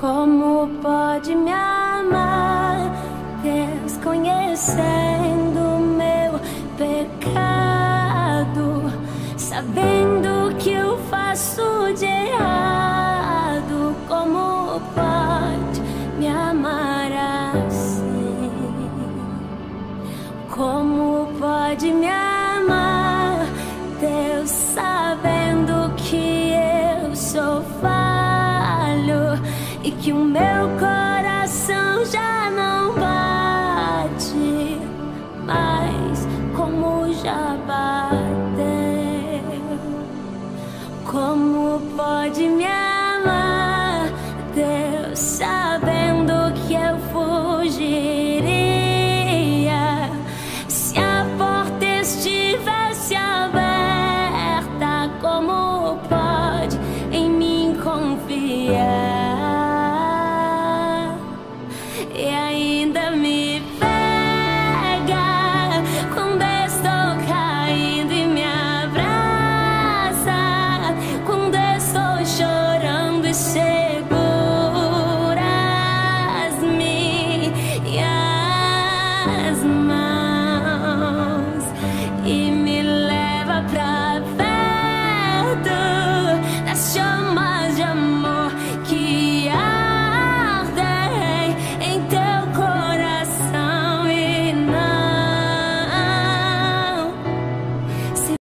Como pode me amar, desconhecendo meu pecado, sabendo que eu faço de errado? Como pode me amar assim? Como pode me amar, que o meu coração já não bate mais como já bateu. Como pode me amar, Deus sabendo que eu fugiria se a porta estivesse aberta? Como pode em mim confiar? mind.